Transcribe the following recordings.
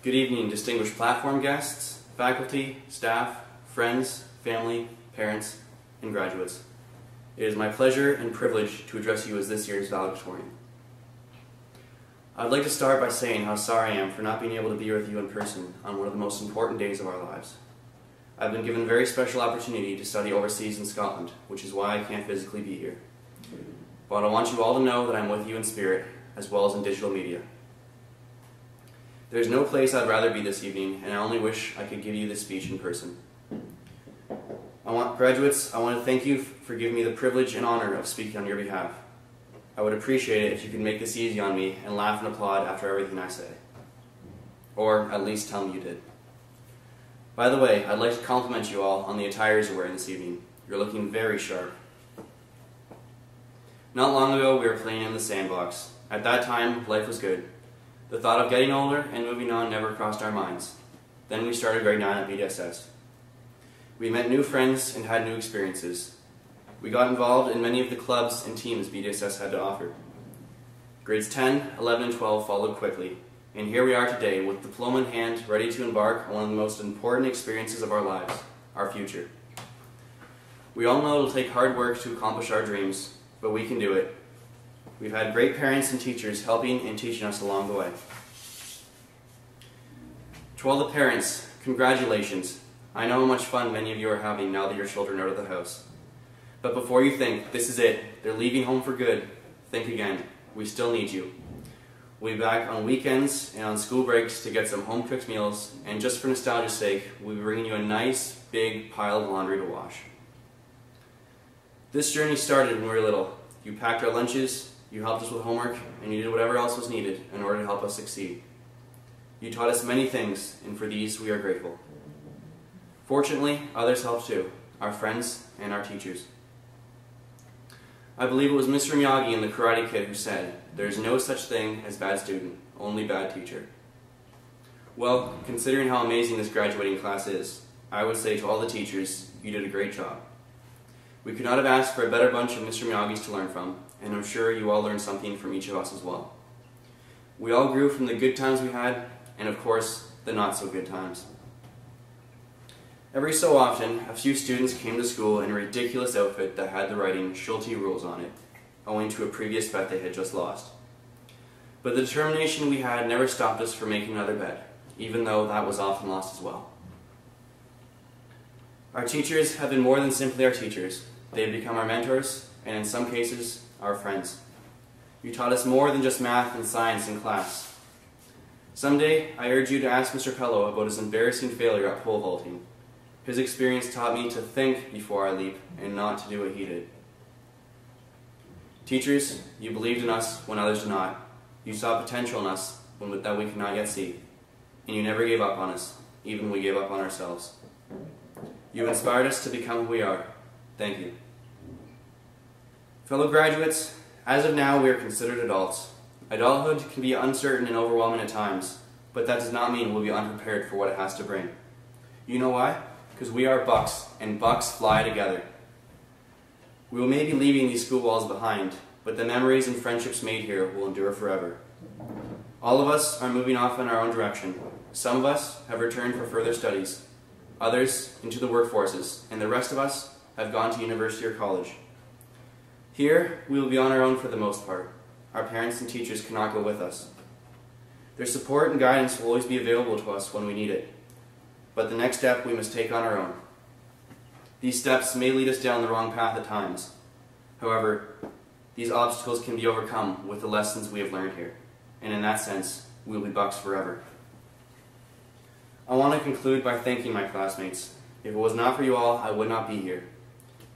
Good evening, distinguished platform guests, faculty, staff, friends, family, parents, and graduates. It is my pleasure and privilege to address you as this year's valedictorian. I'd like to start by saying how sorry I am for not being able to be with you in person on one of the most important days of our lives. I've been given a very special opportunity to study overseas in Scotland, which is why I can't physically be here. But I want you all to know that I'm with you in spirit, as well as in digital media. There's no place I'd rather be this evening, and I only wish I could give you this speech in person. I want graduates, I want to thank you for giving me the privilege and honor of speaking on your behalf. I would appreciate it if you could make this easy on me and laugh and applaud after everything I say. Or at least tell me you did. By the way, I'd like to compliment you all on the attires you're wearing this evening. You're looking very sharp. Not long ago, we were playing in the sandbox. At that time, life was good. The thought of getting older and moving on never crossed our minds. Then we started grade 9 at BDSS. We met new friends and had new experiences. We got involved in many of the clubs and teams BDSS had to offer. Grades 10, 11, and 12 followed quickly, and here we are today with diploma in hand, ready to embark on one of the most important experiences of our lives, our future. We all know it'll take hard work to accomplish our dreams, but we can do it We've had great parents and teachers helping and teaching us along the way. To all the parents, congratulations. I know how much fun many of you are having now that your children are out of the house. But before you think, this is it, they're leaving home for good, think again. We still need you. We'll be back on weekends and on school breaks to get some home-cooked meals, and just for nostalgia's sake, we'll be bringing you a nice, big pile of laundry to wash. This journey started when we were little. You packed our lunches, you helped us with homework, and you did whatever else was needed in order to help us succeed. You taught us many things, and for these we are grateful. Fortunately, others helped too, our friends and our teachers. I believe it was Mr. Miyagi in The Karate Kid who said, there is no such thing as bad student, only bad teacher. Well, considering how amazing this graduating class is, I would say to all the teachers, you did a great job. We could not have asked for a better bunch of Mr. Miyagis to learn from, and I'm sure you all learned something from each of us as well. We all grew from the good times we had, and of course, the not so good times. Every so often, a few students came to school in a ridiculous outfit that had the writing Schulte rules on it, owing to a previous bet they had just lost. But the determination we had never stopped us from making another bet, even though that was often lost as well. Our teachers have been more than simply our teachers. They have become our mentors, and in some cases, our friends. You taught us more than just math and science in class. Someday, I urge you to ask Mr. Pello about his embarrassing failure at pole vaulting. His experience taught me to think before I leap and not to do what he did. Teachers, you believed in us when others did not. You saw potential in us when, that we could not yet see. And you never gave up on us, even when we gave up on ourselves. You inspired us to become who we are. Thank you. Fellow graduates, as of now we are considered adults. Adulthood can be uncertain and overwhelming at times, but that does not mean we'll be unprepared for what it has to bring. You know why? Because we are bucks, and bucks fly together. We will maybe leaving these school walls behind, but the memories and friendships made here will endure forever. All of us are moving off in our own direction. Some of us have returned for further studies, others into the workforces, and the rest of us have gone to university or college. Here, we will be on our own for the most part. Our parents and teachers cannot go with us. Their support and guidance will always be available to us when we need it. But the next step we must take on our own. These steps may lead us down the wrong path at times. However, these obstacles can be overcome with the lessons we have learned here. And in that sense, we will be Bucks forever. I want to conclude by thanking my classmates. If it was not for you all, I would not be here.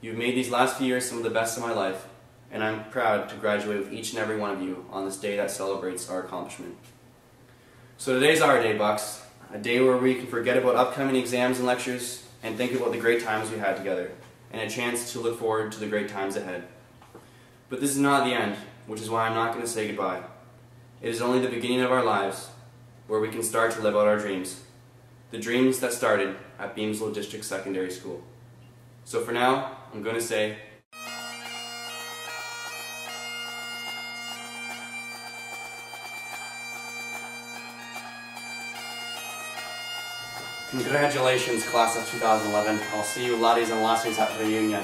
You've made these last few years some of the best of my life, and I'm proud to graduate with each and every one of you on this day that celebrates our accomplishment. So today's our day, Bucks, a day where we can forget about upcoming exams and lectures and think about the great times we had together, and a chance to look forward to the great times ahead. But this is not the end, which is why I'm not going to say goodbye. It is only the beginning of our lives, where we can start to live out our dreams. The dreams that started at Beamsville District Secondary School. So for now, I'm going to say Congratulations, class of 2011. I'll see you laddies and lassies at the reunion.